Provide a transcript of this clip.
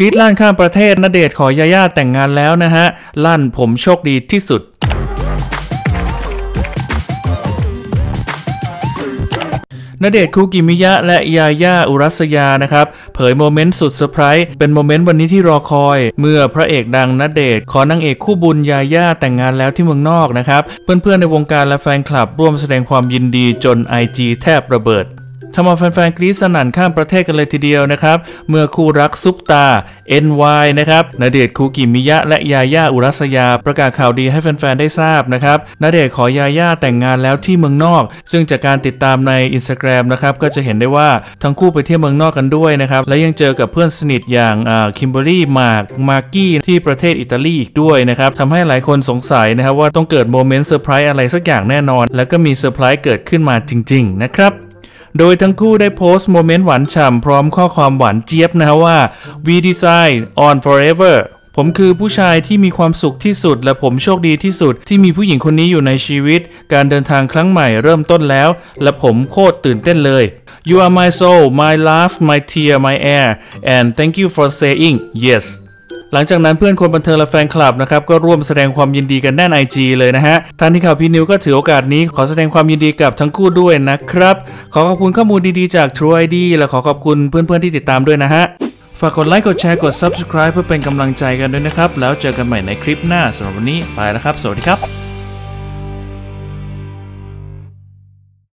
กรี๊ดลั่นข้ามประเทศณเดชน์ขอญาญ่าแต่งงานแล้วนะฮะ ลั่นผมโชคดีที่สุดณเดชน์คูกิมิยะและญาญ่าอุรัสยานะครับ เผยโมเมนต์สุดเซอร์ไพรส์เป็นโมเมนต์วันนี้ที่รอคอย เมื่อพระเอกดังณเดชน์ขอนางเอกคู่บุญญาญ่าแต่งงานแล้วที่เมืองนอกนะครับ เพื่อนๆในวงการและแฟนคลับร่วมแสดงความยินดีจน IG แทบระเบิด ทำเอาแฟนๆกรี๊ดสนั่นข้ามประเทศกันเลยทีเดียวนะครับ เมื่อคู่รักซุปตา NY นะครับณเดชน์คูกิมิยะและญาญ่าอุรัสยา ประกาศข่าวดีให้แฟนๆได้ทราบนะครับณเดชน์ขอญาญ่าแต่งงานแล้วที่เมืองนอก ซึ่งจากการติดตามใน Instagram นะครับก็จะเห็นได้ว่าทั้งคู่ไปเที่ยวเมืองนอกกันด้วยนะครับและยังเจอกับเพื่อนสนิทอย่างคิมเบอรี่มาร์กมาร์กี้ที่ประเทศอิตาลีอีกด้วยนะครับทำให้หลายคนสงสัยนะครับว่าต้องเกิดโมเมนต์เซอร์ไพรส์อะไรสักอย่างแน่นอน แล้วก็มีเซอร์ไพรส์เกิดขึ้นมาจริง ๆ นะครับ โดยทั้งคู่ได้โพสต์โมเมนต์หวานฉ่ำพร้อมข้อความหวานเจี๊ยบนะว่า we design on forever ผมคือผู้ชายที่มีความสุขที่สุด และผมโชคดีที่สุดที่มีผู้หญิงคนนี้อยู่ในชีวิต การเดินทางครั้งใหม่เริ่มต้นแล้ว และผมโคตรตื่นเต้นเลย you are my soul my love my tear my air and thank you for saying yes หลังจากนั้นเพื่อนคนบันเทิงและแฟนคลับนะครับก็ร่วมแสดงความยินดีกันแน่นไอจีเลยนะฮะทางที่ข่าวพี่นิวก็ถือโอกาสนี้ขอแสดงความยินดีกับทั้งคู่ด้วยนะครับ ขอขอบคุณข้อมูลดีๆจาก True ID และขอขอบคุณเพื่อนๆที่ติดตามด้วยนะฮะฝากกดไลค์กดแชร์กด Subscribe เพื่อเป็นกำลังใจกันด้วยนะครับ แล้วเจอกันใหม่ในคลิปหน้าสำหรับวันนี้ไปแล้วครับ สวัสดีครับ